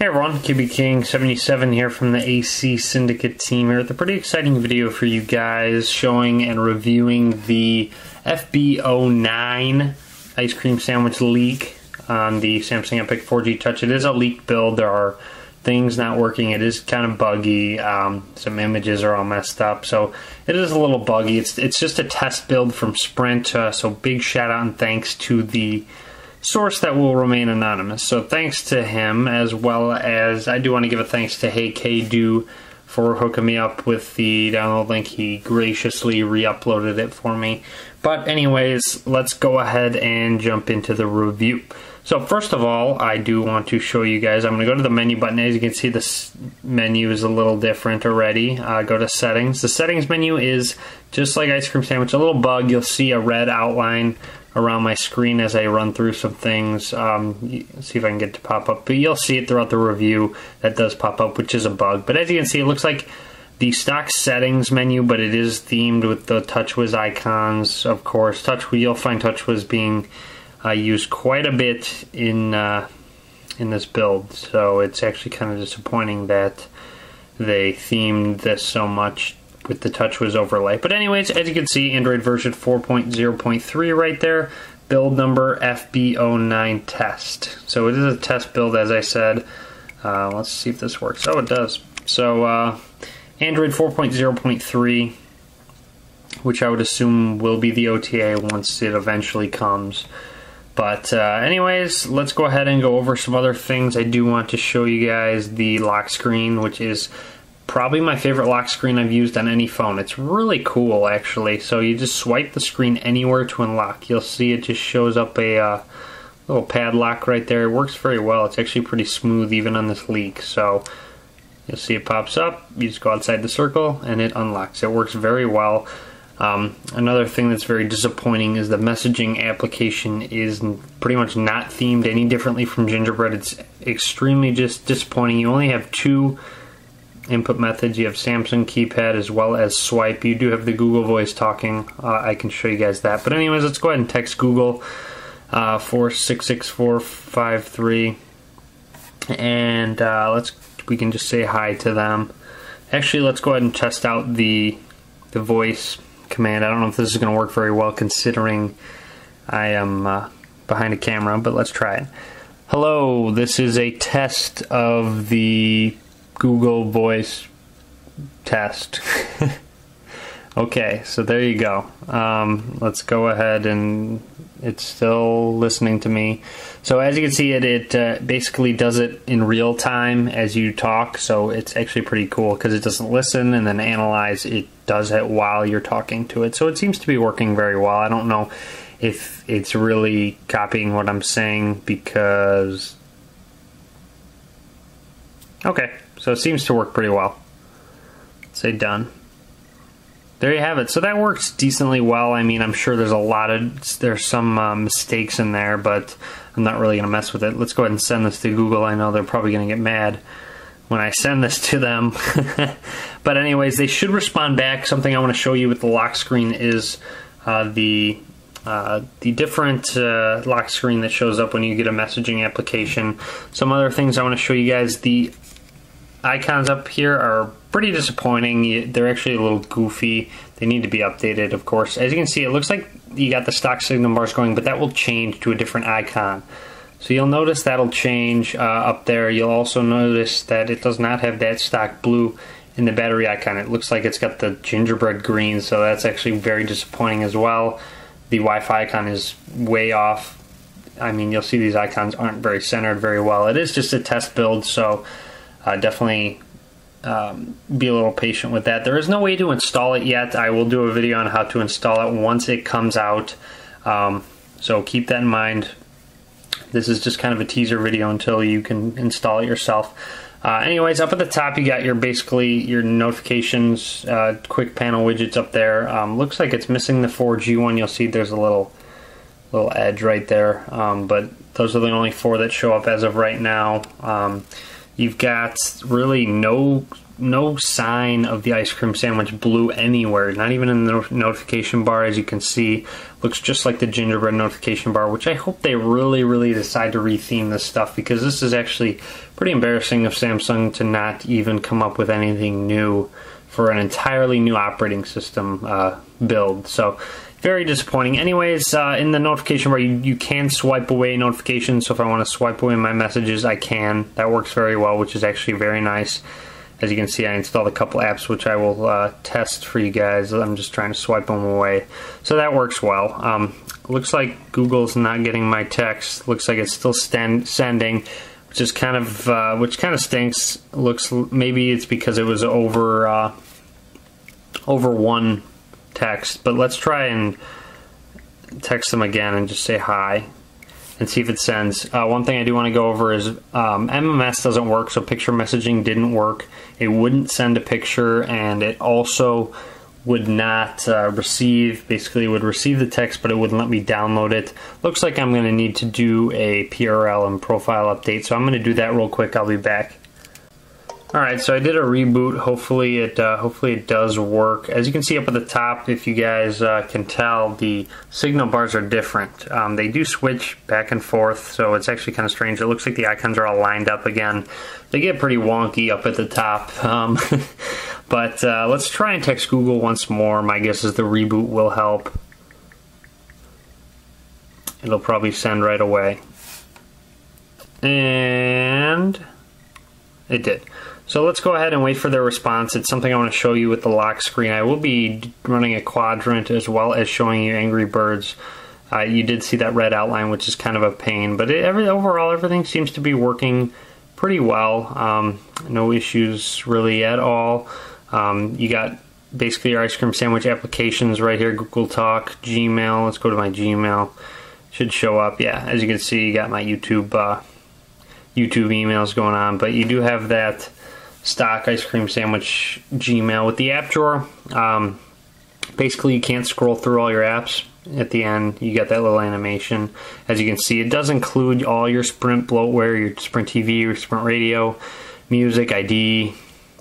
Hey everyone, QB King 77 here from the AC Syndicate team here with a pretty exciting video for you guys showing and reviewing the FB09 ice cream sandwich leak on the Samsung Epic 4G Touch. It is a leaked build. There are things not working. It is kind of buggy. Um, some images are all messed up, so it is a little buggy. It's it's just a test build from Sprint. Uh, so big shout out and thanks to the source that will remain anonymous. So thanks to him, as well as I do want to give a thanks to Hey Kdu for hooking me up with the download link. He graciously re-uploaded it for me. But anyways, let's go ahead and jump into the review. So first of all, I do want to show you guys, I'm going to go to the menu button. As you can see, this menu is a little different already. Uh, go to settings. The settings menu is just like Ice Cream Sandwich, a little bug. You'll see a red outline around my screen as I run through some things. Um, see if I can get to pop up. But you'll see it throughout the review. That does pop up, which is a bug. But as you can see, it looks like the stock settings menu, but it is themed with the TouchWiz icons, of course. TouchWiz, you'll find TouchWiz being uh, use quite a bit in uh, in this build. So it's actually kind of disappointing that they themed this so much with the TouchWiz overlay. But anyways, as you can see, Android version 4.0.3 right there. Build number FB09 test. So it is a test build, as I said. Uh, let's see if this works. Oh, it does. So uh, Android 4.0.3, which I would assume will be the OTA once it eventually comes. But uh, anyways, let's go ahead and go over some other things. I do want to show you guys the lock screen, which is probably my favorite lock screen I've used on any phone. It's really cool actually. So you just swipe the screen anywhere to unlock. You'll see it just shows up a uh, little padlock right there. It works very well. It's actually pretty smooth even on this leak. So you'll see it pops up. You just go outside the circle and it unlocks. It works very well. Um, another thing that's very disappointing is the messaging application is pretty much not themed any differently from Gingerbread. It's extremely just disappointing. You only have two input methods. You have Samsung keypad as well as swipe. You do have the Google Voice talking. Uh, I can show you guys that. But anyways, let's go ahead and text Google uh, 466453 and uh, let's we can just say hi to them. Actually, let's go ahead and test out the the voice command. I don't know if this is going to work very well considering I am uh, behind a camera, but let's try it. Hello, this is a test of the Google Voice test. okay, so there you go. Um, let's go ahead and it's still listening to me. So as you can see, it it uh, basically does it in real time as you talk. So it's actually pretty cool because it doesn't listen and then analyze. It does it while you're talking to it. So it seems to be working very well. I don't know if it's really copying what I'm saying because Okay, so it seems to work pretty well. Say done. There you have it. So that works decently well. I mean, I'm sure there's a lot of there's some uh, mistakes in there, but I'm not really going to mess with it. Let's go ahead and send this to Google. I know they're probably going to get mad when I send this to them. but anyways, they should respond back. Something I want to show you with the lock screen is uh, the uh, the different uh, lock screen that shows up when you get a messaging application. Some other things I want to show you guys. The icons up here are pretty disappointing. They're actually a little goofy. They need to be updated, of course. As you can see, it looks like you got the stock signal bars going, but that will change to a different icon. So you'll notice that'll change uh, up there. You'll also notice that it does not have that stock blue in the battery icon. It looks like it's got the gingerbread green, so that's actually very disappointing as well. The Wi-Fi icon is way off. I mean, you'll see these icons aren't very centered very well. It is just a test build, so uh, definitely um, be a little patient with that. There is no way to install it yet. I will do a video on how to install it once it comes out. Um, so keep that in mind. This is just kind of a teaser video until you can install it yourself. Uh, anyways, up at the top you got your basically your notifications, uh, quick panel widgets up there. Um, looks like it's missing the 4G one. You'll see there's a little little edge right there, um, but those are the only four that show up as of right now. You've got really no no sign of the ice cream sandwich blue anywhere, not even in the notification bar as you can see. Looks just like the gingerbread notification bar, which I hope they really, really decide to retheme this stuff because this is actually pretty embarrassing of Samsung to not even come up with anything new for an entirely new operating system uh, build. So very disappointing. Anyways, uh, in the notification bar, you, you can swipe away notifications. So if I want to swipe away my messages, I can. That works very well, which is actually very nice. As you can see, I installed a couple apps which I will uh, test for you guys. I'm just trying to swipe them away. So that works well. Um, looks like Google's not getting my text. Looks like it's still sending, which is kind of uh, which kind of stinks. Looks maybe it's because it was over uh, over one text. But let's try and text them again and just say hi and see if it sends. Uh, one thing I do want to go over is um, MMS doesn't work, so picture messaging didn't work. It wouldn't send a picture, and it also would not uh, receive, basically would receive the text, but it wouldn't let me download it. Looks like I'm going to need to do a PRL and profile update, so I'm going to do that real quick. I'll be back. All right, so I did a reboot. Hopefully it uh, hopefully it does work. As you can see up at the top, if you guys uh, can tell, the signal bars are different. Um, they do switch back and forth, so it's actually kind of strange. It looks like the icons are all lined up again. They get pretty wonky up at the top. Um, but uh, let's try and text Google once more. My guess is the reboot will help. It'll probably send right away. And it did. So let's go ahead and wait for their response. It's something I want to show you with the lock screen. I will be running a quadrant as well as showing you Angry Birds. Uh, you did see that red outline, which is kind of a pain, but it, every, overall everything seems to be working pretty well. Um, no issues really at all. Um, you got basically your ice cream sandwich applications right here Google Talk, Gmail. Let's go to my Gmail. Should show up. Yeah, as you can see, you got my YouTube uh, YouTube emails going on, but you do have that stock ice cream sandwich Gmail with the app drawer. Um, basically, you can't scroll through all your apps. At the end, you get that little animation. As you can see, it does include all your Sprint bloatware, your Sprint TV, your Sprint radio, music, ID,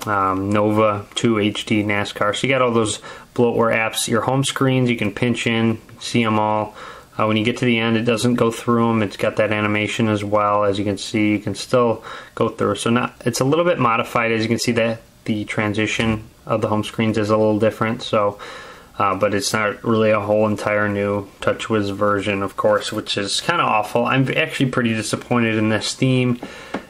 um, Nova 2 HD, NASCAR. So you got all those bloatware apps. Your home screens, you can pinch in, see them all. Uh, when you get to the end, it doesn't go through them. It's got that animation as well. As you can see, you can still go through. So now it's a little bit modified. As you can see, that the transition of the home screens is a little different. So, uh, but it's not really a whole entire new TouchWiz version, of course, which is kind of awful. I'm actually pretty disappointed in this theme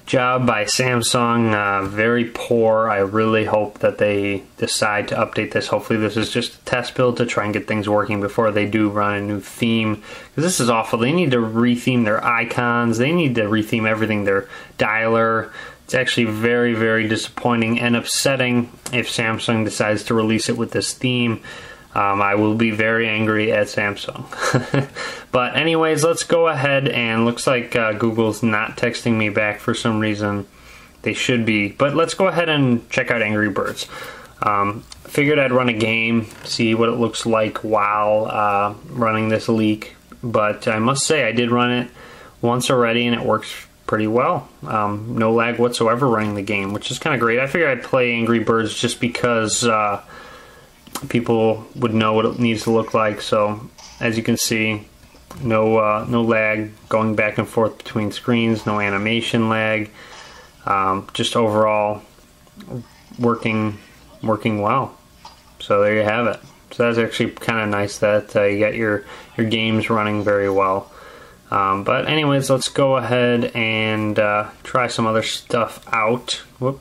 job by Samsung. Uh, very poor. I really hope that they decide to update this. Hopefully, this is just a test build to try and get things working before they do run a new theme. Because this is awful. They need to retheme their icons. They need to retheme everything. Their dialer. It's actually very, very disappointing and upsetting if Samsung decides to release it with this theme. Um, I will be very angry at Samsung. but anyways, let's go ahead and looks like uh, Google's not texting me back for some reason. They should be. But let's go ahead and check out Angry Birds. Um, figured I'd run a game, see what it looks like while uh, running this leak. But I must say, I did run it once already and it works pretty well. Um, no lag whatsoever running the game, which is kind of great. I figured I'd play Angry Birds just because uh, people would know what it needs to look like. So as you can see, no uh, no lag going back and forth between screens, no animation lag, um, just overall working working well. So there you have it. So that's actually kind of nice that uh, you got your your games running very well. Um, but anyways, let's go ahead and uh, try some other stuff out. Whoop.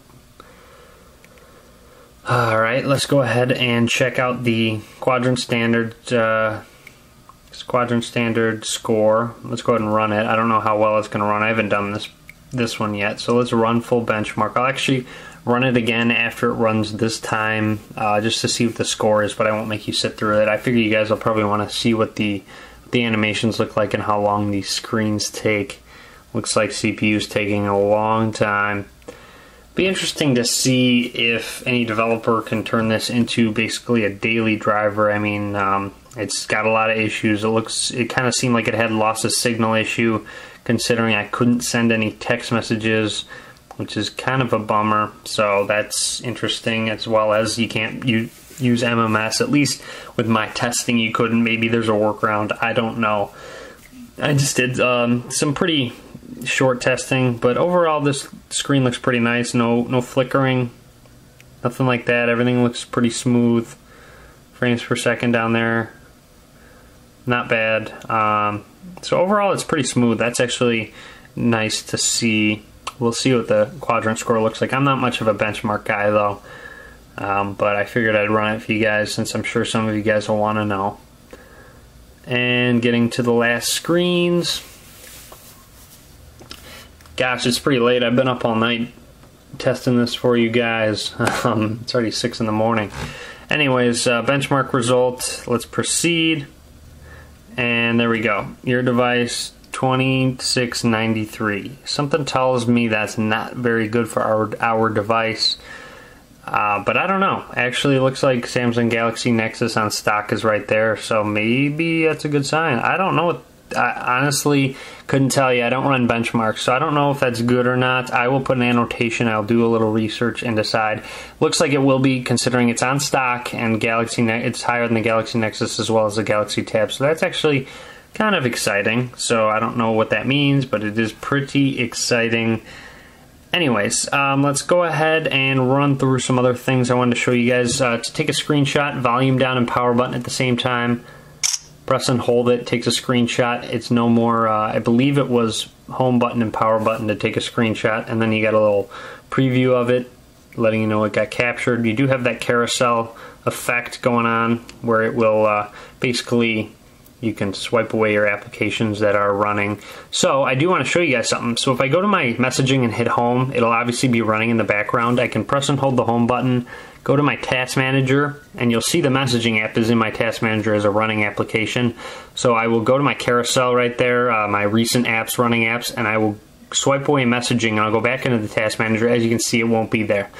All right, let's go ahead and check out the quadrant standard uh, quadrant standard score. Let's go ahead and run it. I don't know how well it's going to run. I haven't done this this one yet, so let's run full benchmark. I'll actually run it again after it runs this time, uh, just to see what the score is. But I won't make you sit through it. I figure you guys will probably want to see what the the animations look like and how long these screens take. Looks like CPU is taking a long time be interesting to see if any developer can turn this into basically a daily driver. I mean, um, it's got a lot of issues. It looks, it kind of seemed like it had lost a signal issue, considering I couldn't send any text messages, which is kind of a bummer. So that's interesting, as well as you can't you use MMS. At least with my testing, you couldn't. Maybe there's a workaround. I don't know. I just did um, some pretty short testing, but overall this screen looks pretty nice. No no flickering, nothing like that. Everything looks pretty smooth. Frames per second down there, not bad. Um, so overall, it's pretty smooth. That's actually nice to see. We'll see what the quadrant score looks like. I'm not much of a benchmark guy though, um, but I figured I'd run it for you guys since I'm sure some of you guys will want to know. And getting to the last screens. Gosh, it's pretty late. I've been up all night testing this for you guys. Um, it's already 6 in the morning. Anyways, uh, benchmark result. Let's proceed. And there we go. Your device 2693. Something tells me that's not very good for our, our device. Uh, but I don't know. Actually, looks like Samsung Galaxy Nexus on stock is right there, so maybe that's a good sign. I don't know. What, I honestly couldn't tell you. I don't run benchmarks, so I don't know if that's good or not. I will put an annotation. I'll do a little research and decide. Looks like it will be, considering it's on stock and Galaxy. Ne- it's higher than the Galaxy Nexus as well as the Galaxy Tab. So that's actually kind of exciting. So I don't know what that means, but it is pretty exciting. Anyways, um, let's go ahead and run through some other things I wanted to show you guys. Uh, to take a screenshot, volume down and power button at the same time. Press and hold it, takes a screenshot. It's no more, uh, I believe it was home button and power button to take a screenshot, and then you got a little preview of it, letting you know it got captured. You do have that carousel effect going on where it will uh, basically you can swipe away your applications that are running. So I do want to show you guys something. So if I go to my messaging and hit home, it'll obviously be running in the background. I can press and hold the home button, go to my task manager, and you'll see the messaging app is in my task manager as a running application. So I will go to my carousel right there, uh, my recent apps, running apps, and I will swipe away messaging and I'll go back into the task manager. As you can see, it won't be there.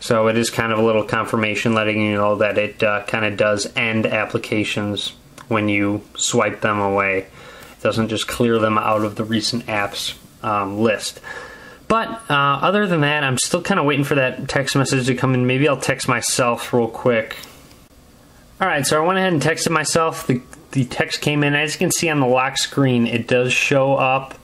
So it is kind of a little confirmation letting you know that it uh, kind of does end applications when you swipe them away. It doesn't just clear them out of the recent apps um, list. But uh, other than that, I'm still kind of waiting for that text message to come in. Maybe I'll text myself real quick. Alright, so I went ahead and texted myself. The, the text came in. As you can see on the lock screen, it does show up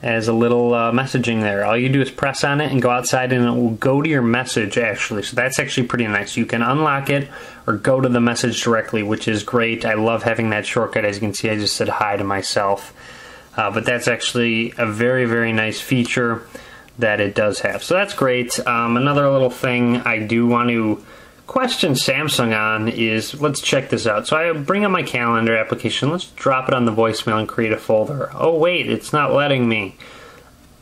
as a little uh, messaging there. All you do is press on it and go outside and it will go to your message actually. So that's actually pretty nice. You can unlock it or go to the message directly, which is great. I love having that shortcut. As you can see, I just said hi to myself. Uh, but that's actually a very, very nice feature that it does have. So that's great. Um, another little thing I do want to question Samsung on is let's check this out. So I bring up my calendar application. Let's drop it on the voicemail and create a folder. Oh, wait, it's not letting me.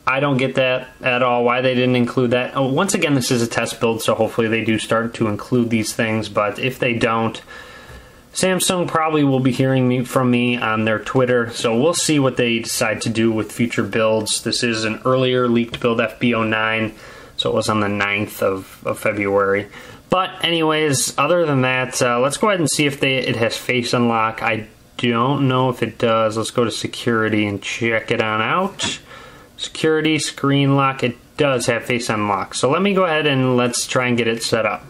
I don't get that at all. Why they didn't include that. Oh, once again, this is a test build, so hopefully they do start to include these things. But if they don't, Samsung probably will be hearing me from me on their Twitter. So we'll see what they decide to do with future builds. This is an earlier leaked build, FB09. So it was on the 9th of, of February. But anyways, other than that, uh, let's go ahead and see if they, it has face unlock. I don't know if it does. Let's go to security and check it on out. Security, screen lock, it does have face unlock. So let me go ahead and let's try and get it set up.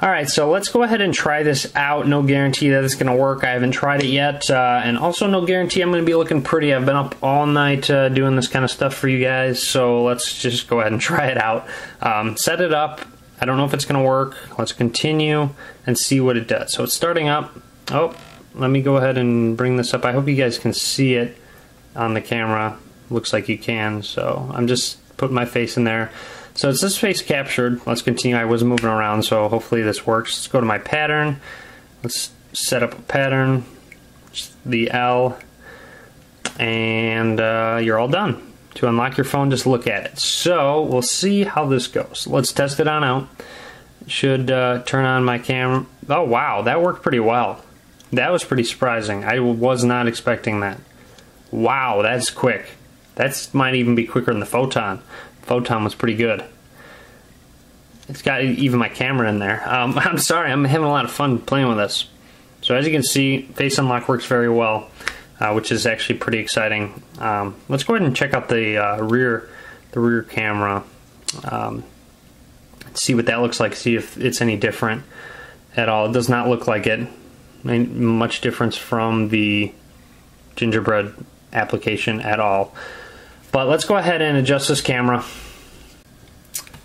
Alright, so let's go ahead and try this out. No guarantee that it's going to work. I haven't tried it yet. Uh, and also no guarantee I'm going to be looking pretty. I've been up all night uh, doing this kind of stuff for you guys. So let's just go ahead and try it out. Um, set it up. I don't know if it's going to work. Let's continue and see what it does. So it's starting up. Oh, let me go ahead and bring this up. I hope you guys can see it on the camera looks like you can. So I'm just putting my face in there. So it's this face captured. Let's continue. I was moving around, so hopefully this works. Let's go to my pattern. Let's set up a pattern, the L, and uh, you're all done. To unlock your phone, just look at it. So we'll see how this goes. Let's test it on out. Should uh, turn on my camera. Oh wow, that worked pretty well. That was pretty surprising. I was not expecting that. Wow, that's quick. That might even be quicker than the Photon. Photon was pretty good. It's got even my camera in there. Um, I'm sorry, I'm having a lot of fun playing with this. So as you can see, Face Unlock works very well, uh, which is actually pretty exciting. Um, let's go ahead and check out the uh, rear, the rear camera. Um, see what that looks like. See if it's any different at all. It does not look like it. Much difference from the gingerbread application at all. But let's go ahead and adjust this camera.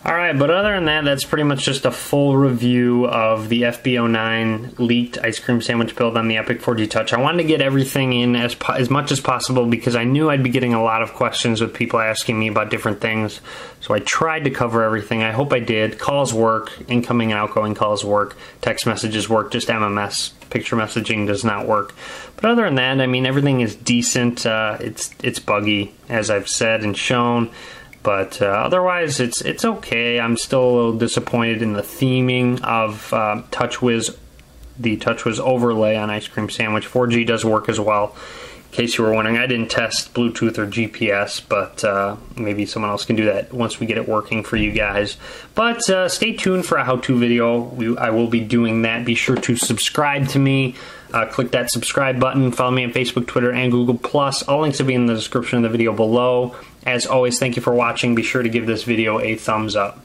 Alright, but other than that, that's pretty much just a full review of the FB09 leaked ice cream sandwich build on the Epic 4G Touch. I wanted to get everything in as, as much as possible because I knew I'd be getting a lot of questions with people asking me about different things. So I tried to cover everything. I hope I did. Calls work, incoming and outgoing calls work, text messages work, just MMS picture messaging does not work. But other than that, I mean, everything is decent. Uh, it's it's buggy, as I've said and shown. But uh, otherwise, it's it's okay. I'm still a little disappointed in the theming of uh, TouchWiz, the TouchWiz overlay on Ice Cream Sandwich. 4G does work as well. In case you were wondering, I didn't test Bluetooth or GPS, but uh, maybe someone else can do that once we get it working for you guys. But uh, stay tuned for a how-to video. We, I will be doing that. Be sure to subscribe to me. Uh, click that subscribe button. Follow me on Facebook, Twitter, and Google+. Plus. All links will be in the description of the video below. As always, thank you for watching. Be sure to give this video a thumbs up.